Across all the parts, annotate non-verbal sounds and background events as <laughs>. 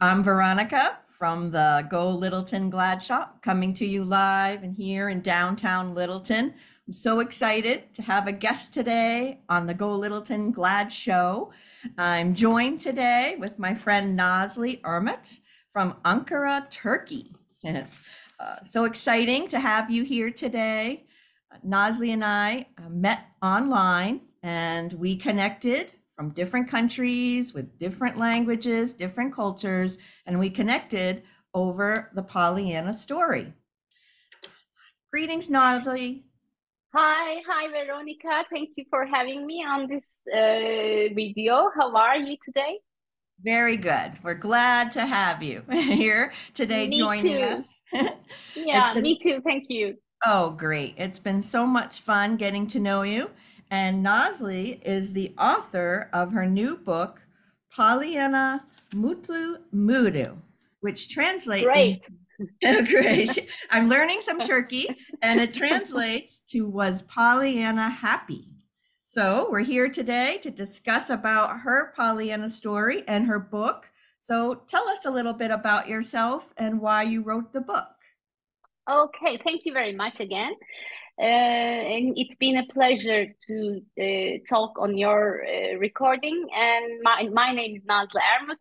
I'm Veronica from the Go Littleton Glad Shop, coming to you live and here in downtown Littleton. I'm so excited to have a guest today on the Go Littleton Glad Show. I'm joined today with my friend Nazli Ermut from Ankara, Turkey. It's uh, so exciting to have you here today. Nazli and I uh, met online and we connected from different countries with different languages, different cultures, and we connected over the Pollyanna story. Greetings, Natalie. Hi, hi, Veronica. Thank you for having me on this uh, video. How are you today? Very good. We're glad to have you <laughs> here today Me joining too. us. <laughs> Yeah, been- me too. Thank you. Oh, great. It's been so much fun getting to know you. And Nazli is the author of her new book, Pollyanna Mutlu Muydu, which translates Great. <laughs> Oh, great. I'm learning some Turkey and it translates to was Pollyanna happy? So, we're here today to discuss about her Pollyanna story and her book. So, tell us a little bit about yourself and why you wrote the book. Okay, thank you very much again. Uh, and it's been a pleasure to uh, talk on your uh, recording. And my, my name is Nazlı Ermut.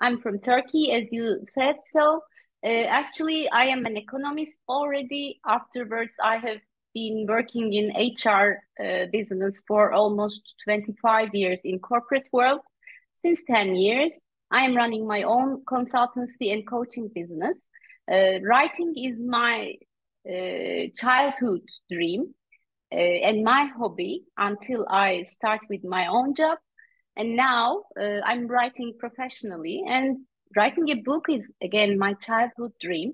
I'm from Turkey, as you said. So, uh, actually, I am an economist already. Afterwards, I have been working in HR uh, business for almost 25 years in corporate world. Since 10 years, I am running my own consultancy and coaching business. Uh, writing is my uh, childhood dream uh, and my hobby until I start with my own job. And now uh, I'm writing professionally, and writing a book is again my childhood dream.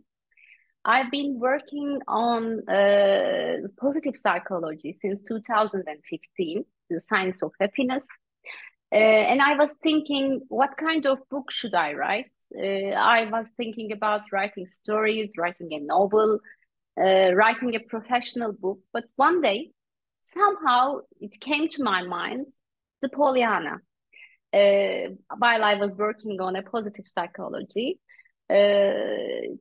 I've been working on uh, positive psychology since 2015, the science of happiness. Uh, and I was thinking, what kind of book should I write? Uh, I was thinking about writing stories, writing a novel, uh, writing a professional book. But one day, somehow it came to my mind the Pollyanna. Uh, while I was working on a positive psychology, uh,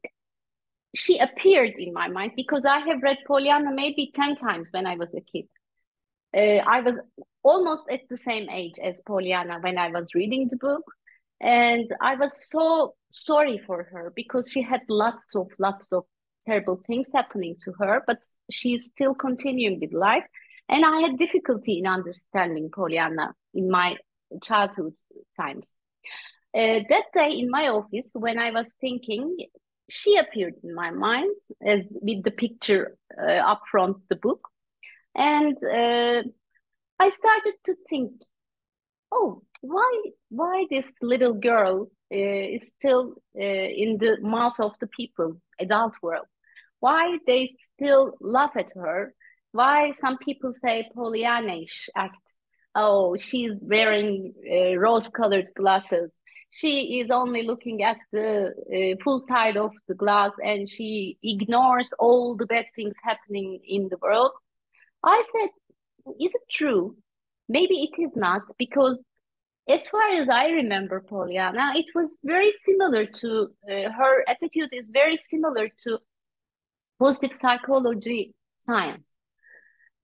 she appeared in my mind because I have read Pollyanna maybe 10 times when I was a kid. Uh, I was almost at the same age as Pollyanna when I was reading the book. And I was so sorry for her because she had lots of, lots of terrible things happening to her, but she's still continuing with life. And I had difficulty in understanding Pollyanna in my childhood times. Uh, that day in my office, when I was thinking, she appeared in my mind as with the picture uh, up front the book, and uh, I started to think, oh, why why this little girl uh, is still uh, in the mouth of the people, adult world? Why they still laugh at her? Why some people say Pollyannish act? Oh, she's wearing uh, rose-colored glasses. She is only looking at the uh, full side of the glass, and she ignores all the bad things happening in the world. I said, is it true? Maybe it is not, because as far as I remember Pollyanna, it was very similar to uh, her attitude is very similar to positive psychology science.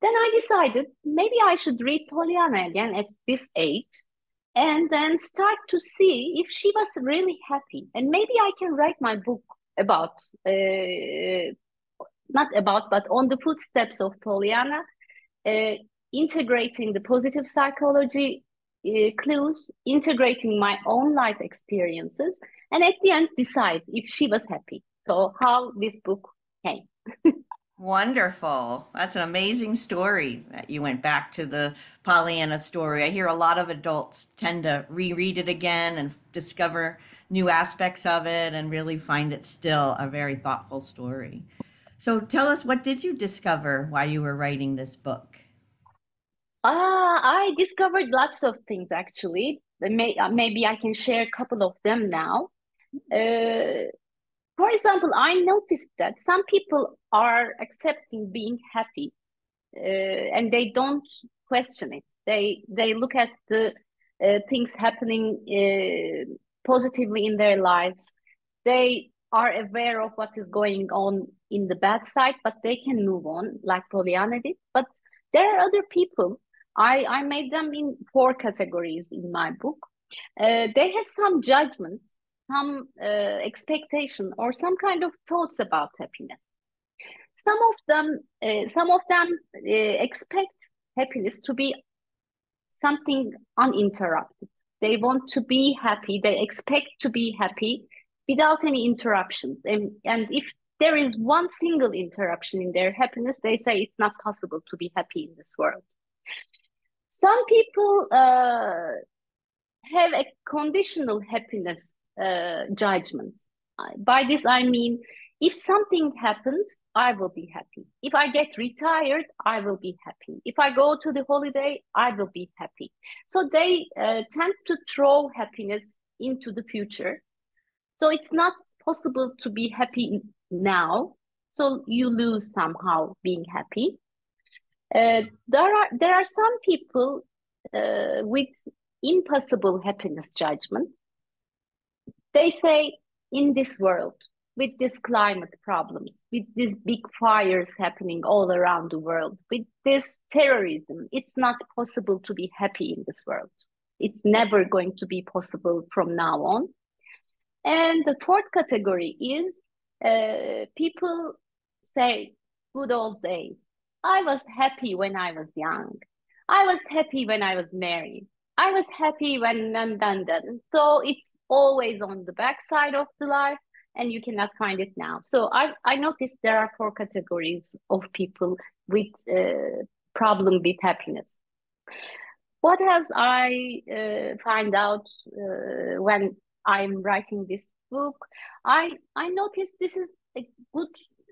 Then I decided maybe I should read Pollyanna again at this age and then start to see if she was really happy. And maybe I can write my book about, uh, not about, but on the footsteps of Pollyanna, uh, integrating the positive psychology uh, clues, integrating my own life experiences, and at the end decide if she was happy. So, how this book came. Wonderful. That's an amazing story that you went back to the Pollyanna story. I hear a lot of adults tend to reread it again and discover new aspects of it and really find it still a very thoughtful story. So tell us, what did you discover while you were writing this book? Ah, I discovered lots of things actually. May, uh, maybe I can share a couple of them now. Uh, for example, I noticed that some people are accepting being happy, uh, and they don't question it. They they look at the uh, things happening uh, positively in their lives. They are aware of what is going on in the bad side, but they can move on, like Pollyanna did. But there are other people. I, I made them in four categories in my book. Uh, they have some judgments, some uh, expectation, or some kind of thoughts about happiness. Some of them, uh, some of them uh, expect happiness to be something uninterrupted. They want to be happy. They expect to be happy without any interruptions. And, and if there is one single interruption in their happiness, they say it's not possible to be happy in this world. Some people uh, have a conditional happiness uh, judgment. By this, I mean, if something happens, I will be happy. If I get retired, I will be happy. If I go to the holiday, I will be happy. So they uh, tend to throw happiness into the future. So it's not possible to be happy now. So you lose somehow being happy. Uh, there are there are some people uh, with impossible happiness judgment. They say in this world with this climate problems, with these big fires happening all around the world, with this terrorism, it's not possible to be happy in this world. It's never going to be possible from now on. And the fourth category is uh, people say, good old days. I was happy when I was young. I was happy when I was married. I was happy when I'm done then. So it's always on the backside of the life and you cannot find it now. So I, I noticed there are four categories of people with uh, problem with happiness. What else I uh, find out uh, when I'm writing this book? I I noticed this is a good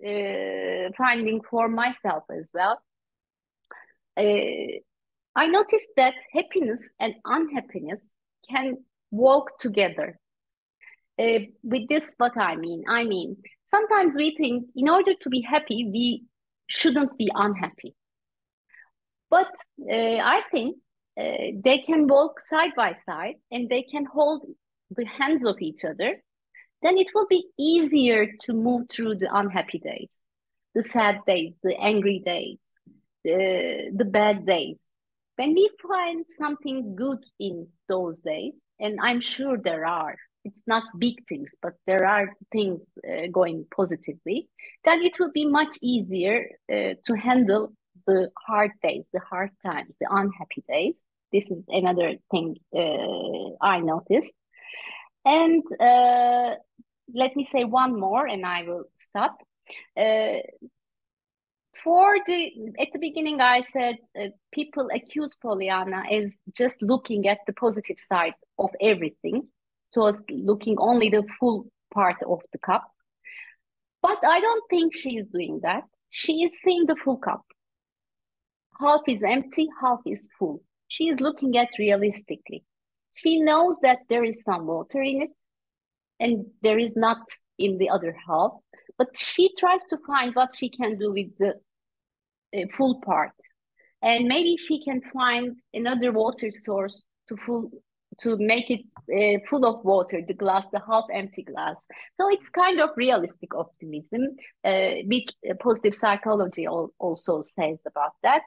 uh, finding for myself as well. Uh, I noticed that happiness and unhappiness can walk together uh, with this, what I mean, I mean, sometimes we think in order to be happy, we shouldn't be unhappy. But uh, I think uh, they can walk side by side and they can hold the hands of each other. Then it will be easier to move through the unhappy days, the sad days, the angry days, the, the bad days. When we find something good in those days, and I'm sure there are, it's not big things, but there are things uh, going positively, then it will be much easier uh, to handle the hard days, the hard times, the unhappy days. This is another thing uh, I noticed. And uh, let me say one more and I will stop. Uh, for the at the beginning i said uh, people accuse pollyanna as just looking at the positive side of everything so looking only the full part of the cup. But I don't think she is doing that. She is seeing the full cup. Half is empty, half is full. She is looking at realistically. She knows that there is some water in it and there is not in the other half, but she tries to find what she can do with the full part. And maybe she can find another water source to full to make it uh, full of water, the glass, the half empty glass. So it's kind of realistic optimism, uh, which positive psychology also says about that.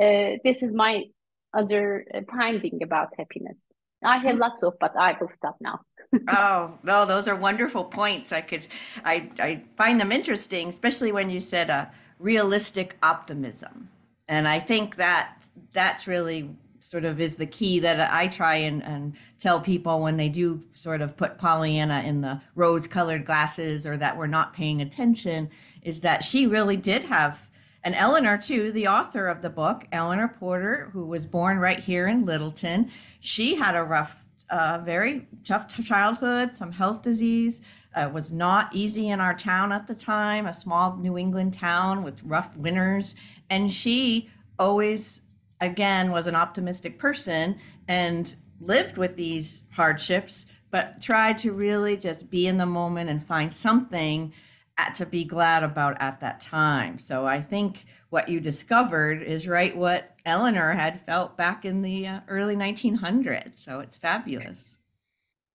Uh, this is my other finding about happiness. I have lots of, but I will stop now. <laughs> oh no, those are wonderful points. I could, I, I find them interesting, especially when you said uh, realistic optimism, and I think that that's really sort of is the key that I try and, and tell people when they do sort of put Pollyanna in the rose colored glasses or that we're not paying attention is that she really did have and Eleanor too, the author of the book, Eleanor Porter, who was born right here in Littleton, she had a rough, uh, very tough childhood, some health disease. Uh, was not easy in our town at the time, a small New England town with rough winters, and she always again was an optimistic person and lived with these hardships but tried to really just be in the moment and find something at, to be glad about at that time. So i think what you discovered is right what eleanor had felt back in the uh, early 1900s so it's fabulous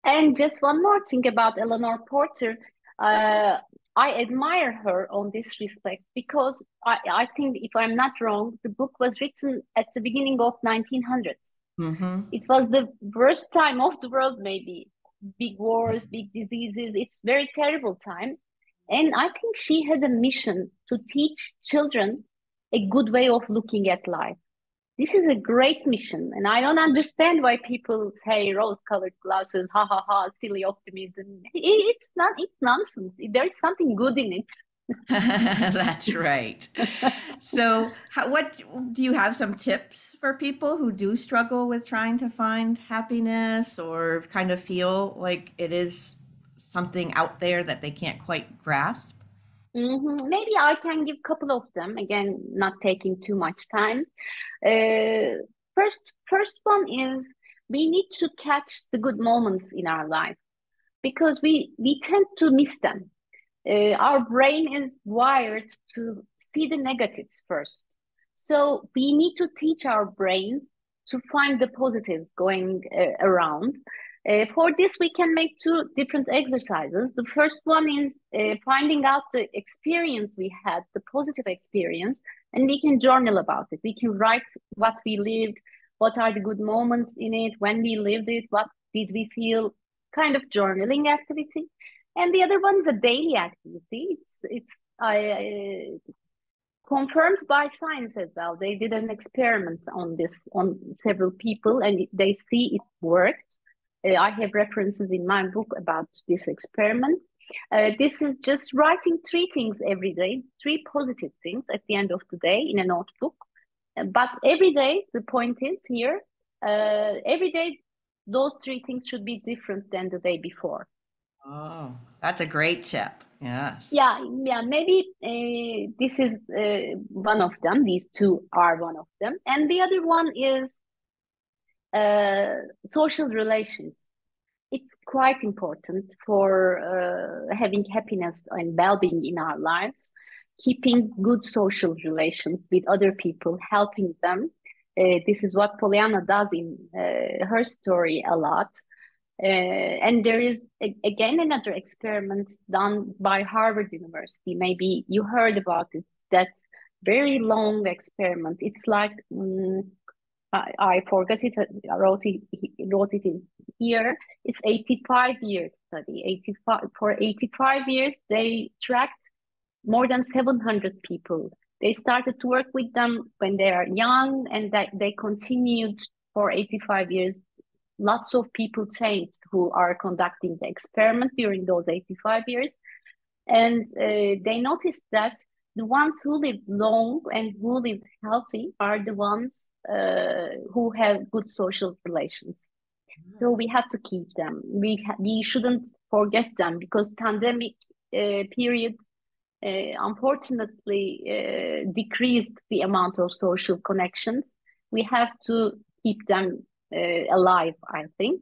And just one more thing about Eleanor Porter. Uh, I admire her on this respect because I, I think, if I'm not wrong, the book was written at the beginning of 1900s. Mm-hmm. It was the worst time of the world, maybe big wars, big diseases. It's very terrible time, and I think she had a mission to teach children a good way of looking at life this is a great mission and i don't understand why people say rose colored glasses ha ha ha silly optimism. It's not it's nonsense. There's something good in it. <laughs> That's right. So how, what do you have some tips for people who do struggle with trying to find happiness or kind of feel like it is something out there that they can't quite grasp Mm-hmm. Maybe I can give a couple of them again, not taking too much time. Uh, first, first one is we need to catch the good moments in our life because we we tend to miss them. Uh, our brain is wired to see the negatives first, so we need to teach our brain to find the positives going uh, around uh, for this, we can make two different exercises. The first one is uh, finding out the experience we had, the positive experience, and we can journal about it. We can write what we lived, what are the good moments in it, when we lived it, what did we feel, kind of journaling activity. And the other one is a daily activity. It's it's uh, confirmed by science as well. They did an experiment on this on several people, and they see it worked. Uh, I have references in my book about this experiment. Uh, this is just writing three things every day, three positive things at the end of the day in a notebook. Uh, but every day, the point is here, uh, every day, those three things should be different than the day before. Oh, that's a great tip. Yes. Yeah, yeah. Maybe uh, this is uh, one of them. These two are one of them, and the other one is social relations. It's quite important for uh, having happiness and well-being in our lives, keeping good social relations with other people, helping them. Uh, this is what Pollyanna does in uh, her story a lot. Uh, and there is again another experiment done by Harvard University. Maybe you heard about it. That very long experiment. It's like um, I, I forgot it. I wrote it, wrote it in here. It's 85 years study. 85 for 85 years, they tracked more than 700 people. They started to work with them when they are young, and that they continued for 85 years. Lots of people changed who are conducting the experiment during those 85 years, and uh, they noticed that the ones who lived long and who lived healthy are the ones uh, who have good social relations. So we have to keep them. We we shouldn't forget them because pandemic uh, period uh, unfortunately uh, decreased the amount of social connections. We have to keep them uh, alive. I think.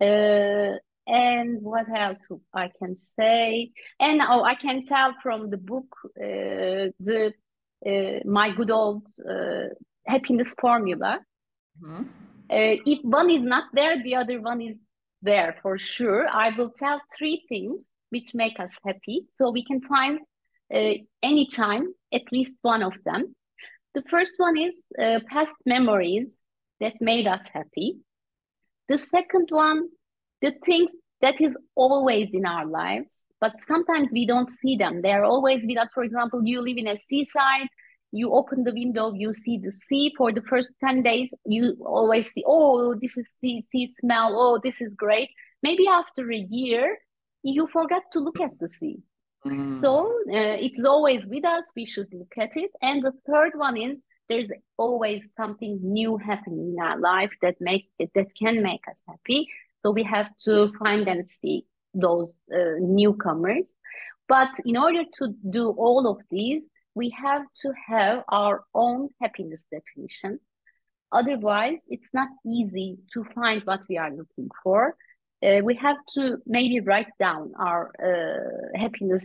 Uh, and what else I can say? And oh, I can tell from the book uh, the my good old happiness formula. Mm-hmm. Uh, if one is not there, the other one is there for sure. I will tell three things which make us happy, so we can find uh, anytime at least one of them. The first one is uh, past memories that made us happy. The second one, the things that is always in our lives, but sometimes we don't see them. They are always with us. For example, you live in a seaside, you open the window, you see the sea for the first 10 days, you always see, oh, this is sea, sea smell, oh, this is great. Maybe after a year, you forget to look at the sea. Mm. So uh, it's always with us, we should look at it. And the third one is there's always something new happening in our life that make that can make us happy. So we have to find and see those uh, newcomers. But in order to do all of these, we have to have our own happiness definition. Otherwise, it's not easy to find what we are looking for. Uh, we have to maybe write down our uh, happiness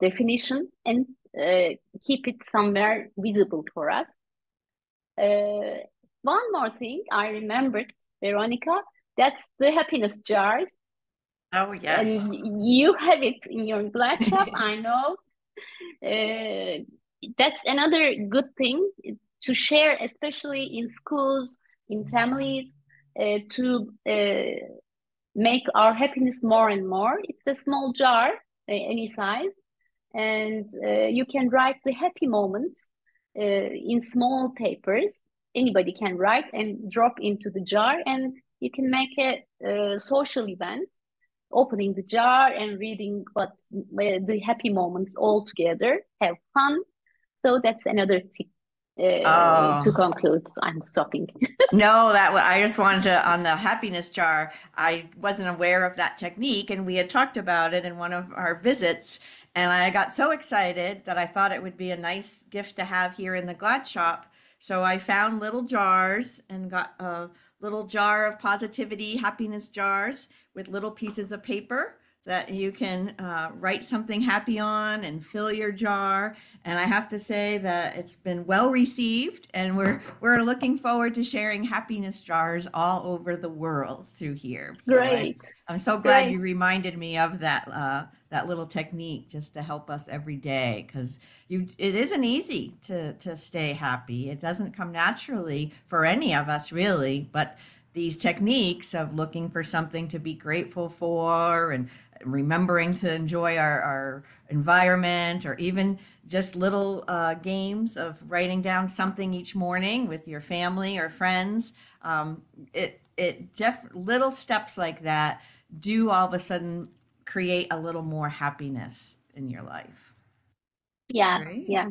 definition and uh, keep it somewhere visible for us. Uh, one more thing I remembered, Veronica, That's the happiness jars. Oh, yes. And you have it in your glad shop, I know. <laughs> Uh, that's another good thing to share, especially in schools, in families, uh, to uh, make our happiness more and more. It's a small jar, uh, any size, and uh, you can write the happy moments uh, in small papers. Anybody can write and drop into the jar, and you can make a, a social event opening the jar and reading what the happy moments all together have fun so that's another tip uh, oh. to conclude. I'm stopping. <laughs> No that i just wanted to on the happiness jar i wasn't aware of that technique and we had talked about it in one of our visits and i got so excited that i thought it would be a nice gift to have here in the glad shop. So i found little jars and got a little jar of positivity happiness jars with little pieces of paper that you can uh, write something happy on and fill your jar. And I have to say that it's been well received, and we're we're looking forward to sharing happiness jars all over the world through here. So Great. I, am so glad Great. you reminded me of that uh, that little technique just to help us every day because you it isn't easy to to stay happy. It doesn't come naturally for any of us really, but these techniques of looking for something to be grateful for and remembering to enjoy our, our environment or even just little uh, games of writing down something each morning with your family or friends. Um, it it just little steps like that do all of a sudden create a little more happiness in your life. Yeah right? yeah.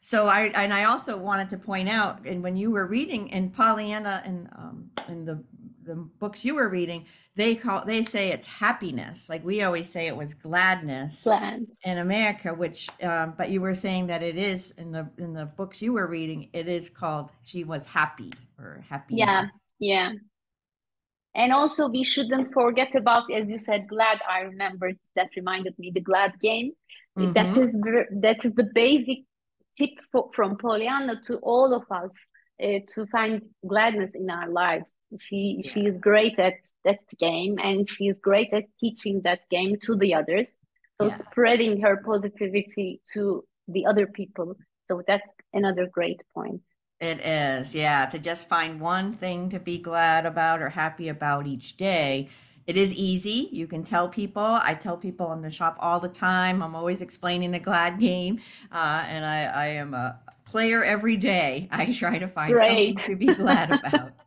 So I and I also wanted to point out, and when you were reading in Pollyanna and um, in the the books you were reading, they call they say it's happiness. Like we always say, it was gladness Glad. in America. Which, um, but you were saying that it is in the in the books you were reading. It is called she was happy or happiness. Yeah, yeah. And also, we shouldn't forget about, as you said, glad. I remembered that reminded me the glad game. Mm-hmm. That is the, that is the basic tip for, from Pollyanna to all of us uh, to find gladness in our lives. She yeah. she is great at that game, and she is great at teaching that game to the others. So yeah. spreading her positivity to the other people. So that's another great point. It is, yeah, to just find one thing to be glad about or happy about each day it is easy. You can tell people. I tell people in the shop all the time. I'm always explaining the Glad game, uh, and I, I am a player every day. I try to find Great. something to be glad about. <laughs>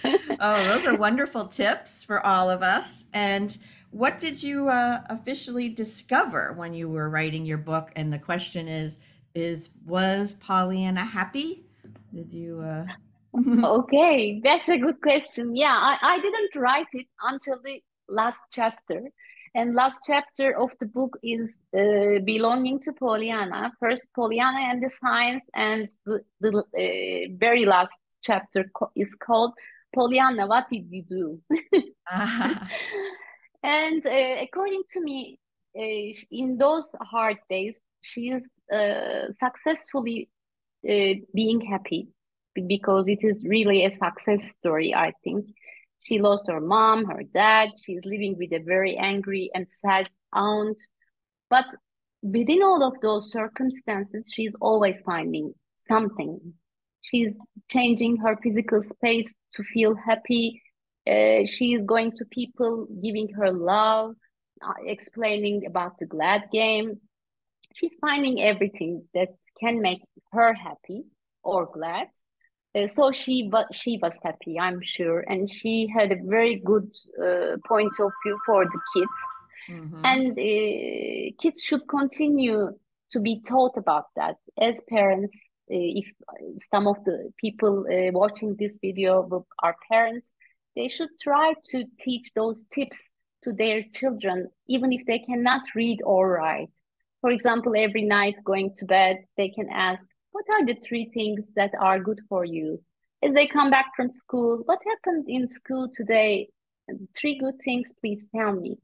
So. oh, those are wonderful tips for all of us. And what did you uh, officially discover when you were writing your book? And the question is, is was Pollyanna happy? Did you? Uh... <laughs> okay, that's a good question. Yeah, I, I didn't write it until the last chapter. And last chapter of the book is uh, belonging to Pollyanna. First, Pollyanna and the science, and the, the uh, very last chapter is called Pollyanna. What did you do? uh-huh. <laughs> And uh, according to me, uh, in those hard days, she is uh, successfully being happy because it is really a success story, I think. She lost her mom, her dad. She's living with a very angry and sad aunt. But within all of those circumstances, she's always finding something. She's changing her physical space to feel happy. Uh, going to people, giving her love, uh, explaining about the glad game. She's finding everything that can make her happy or glad uh, so she but she was happy i'm sure and she had a very good uh, point of view for the kids. Mm-hmm. and uh, kids should continue to be taught about that. As parents uh, if some of the people uh, watching this video are parents they should try to teach those tips to their children even if they cannot read or write. For example every night going to bed they can ask what are the three things that are good for you? As they come back from school, what happened in school today? Three good things, please tell me.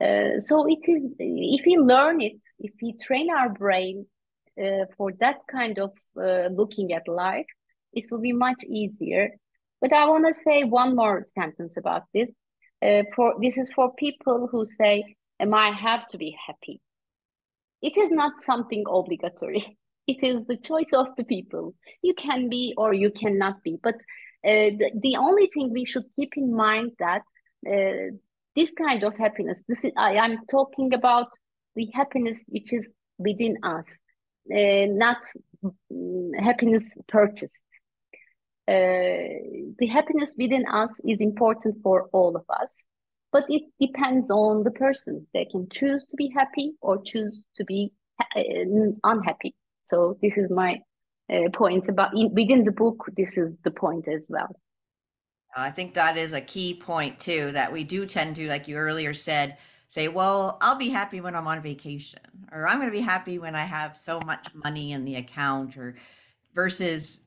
Uh, so it is, if we learn it, if we train our brain uh, for that kind of uh, looking at life, it will be much easier. But I want to say one more sentence about this. Uh, for this is for people who say, "Am I have to be happy?" It is not something obligatory. <laughs> It is the choice of the people. You can be or you cannot be. But uh, the, the only thing we should keep in mind that uh, this kind of happiness, this is I, I'm talking about the happiness which is within us, uh, not mm, happiness purchased. Uh, the happiness within us is important for all of us, but it depends on the person. They can choose to be happy or choose to be uh, unhappy. So this is my uh, point about in, within the book. This is the point as well. I think that is a key point too, that we do tend to, like you earlier said, say, well, I'll be happy when I'm on vacation, or I'm going to be happy when I have so much money in the account, or versus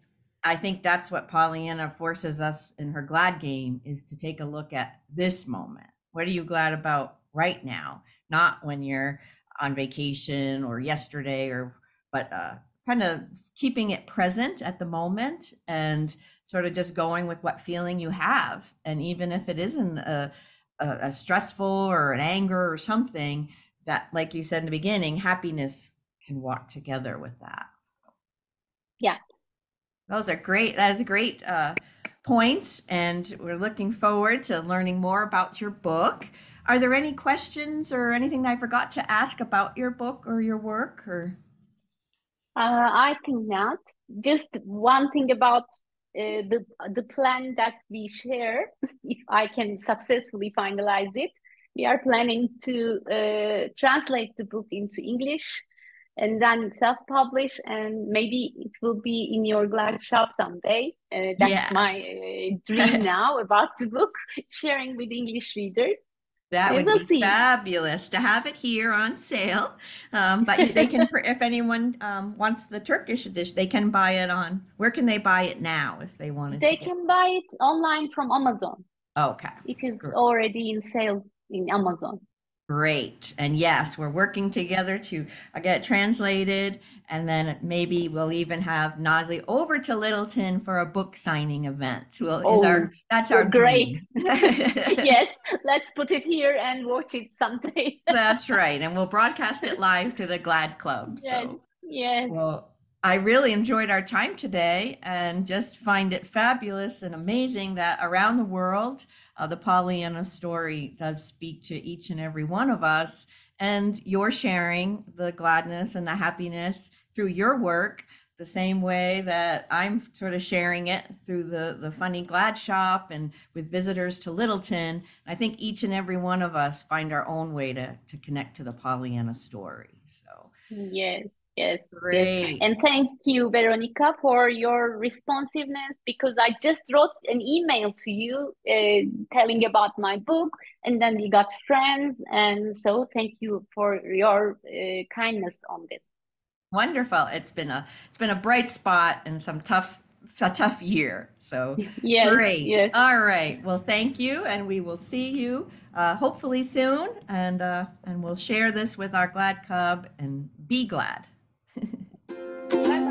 I think that's what Pollyanna forces us in her glad game is to take a look at this moment. What are you glad about right now? Not when you're on vacation or yesterday or but uh kind of keeping it present at the moment and sort of just going with what feeling you have. And even if it isn't a, a, a stressful or an anger or something, that, like you said in the beginning, happiness can walk together with that. Yeah. Those are great. That is great uh, points. And we're looking forward to learning more about your book. Are there any questions or anything that I forgot to ask about your book or your work or? Uh, I think not. Just one thing about uh, the the plan that we share. <laughs> If I can successfully finalize it, we are planning to uh, translate the book into English and then self-publish, and maybe it will be in your glad shop someday. Uh, that's yes. my uh, dream <laughs> now about the book, sharing with English readers. That would be see. fabulous to have it here on sale. Um, but they can, <laughs> if anyone um, wants the Turkish edition, they can buy it on. Where can they buy it now if they wanted? They can buy it online from Amazon. Okay. It is already in sale in Amazon. Great. And yes, we're working together to uh, get it translated. And then maybe we'll even have Nazli over to Littleton for a book signing event. Well, oh, our, that's our great. <laughs> yes, let's put it here and watch it someday. that's right. And we'll broadcast it live to the Glad Club. Yes. So, yes. Well, I really enjoyed our time today and just find it fabulous and amazing that around the world, uh, the Pollyanna story does speak to each and every one of us. And you're sharing the gladness and the happiness through your work the same way that I'm sort of sharing it through the, the funny glad shop and with visitors to Littleton. I think each and every one of us find our own way to, to connect to the Pollyanna story. So Yes, yes, Great. yes. And thank you, Veronica, for your responsiveness because I just wrote an email to you uh, telling about my book, and then we got friends. And so thank you for your uh, kindness on this. Wonderful. It's been a it's been a bright spot and some tough a tough year. So yes, great. Yes. All right. Well, thank you, and we will see you uh, hopefully soon, and uh, and we'll share this with our Glad Club and be glad. <laughs>